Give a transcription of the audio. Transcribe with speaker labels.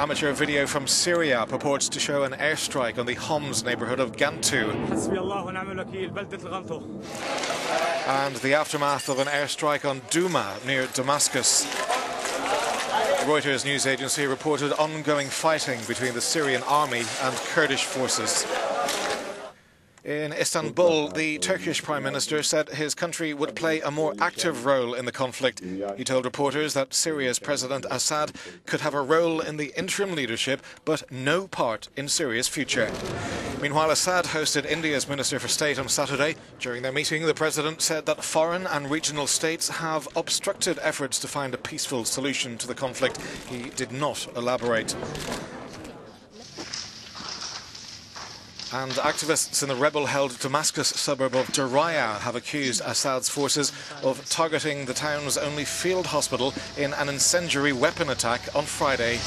Speaker 1: Amateur video from Syria purports to show an airstrike on the Homs neighborhood of Ghantu. And the aftermath of an airstrike on Duma near Damascus. Reuters news agency reported ongoing fighting between the Syrian army and Kurdish forces. In Istanbul, the Turkish Prime Minister said his country would play a more active role in the conflict. He told reporters that Syria's President Assad could have a role in the interim leadership, but no part in Syria's future. Meanwhile, Assad hosted India's Minister for State on Saturday. During their meeting, the president said that foreign and regional states have obstructed efforts to find a peaceful solution to the conflict. He did not elaborate. And activists in the rebel held Damascus suburb of Daraya have accused Assad's forces of targeting the town's only field hospital in an incendiary weapon attack on Friday.